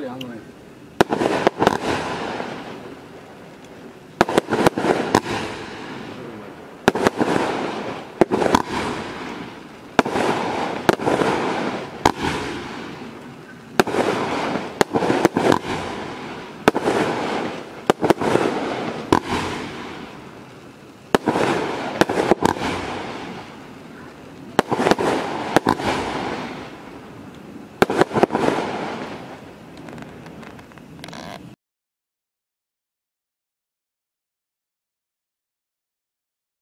两个人